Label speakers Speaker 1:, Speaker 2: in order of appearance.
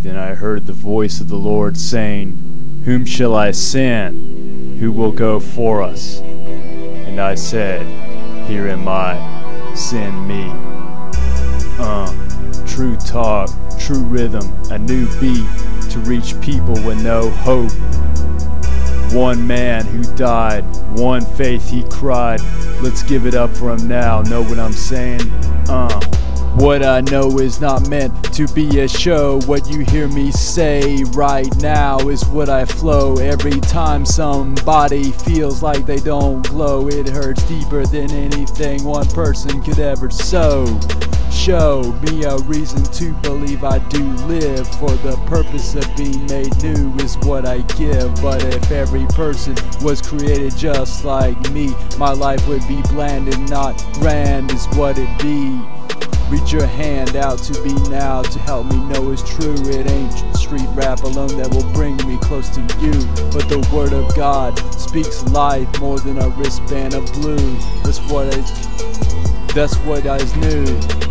Speaker 1: Then I heard the voice of the Lord saying, Whom shall I send? Who will go for us? And I said, Here am I, send me. Uh, true talk, true rhythm, a new beat to reach people with no hope. One man who died, one faith he cried. Let's give it up for him now, know what I'm saying? Uh. What I know is not meant to be a show. What you hear me say right now is what I flow. Every time somebody feels like they don't glow, it hurts deeper than anything one person could ever sow. Show me a reason to believe I do live for the purpose of being made new is what I give. But if every person was created just like me, my life would be bland and not grand, is what it be. Reach your hand out to me now to help me know it's true. It ain't street rap alone that will bring me close to you, but the word of God speaks life more than a wristband of blue. That's what I, that's what I knew.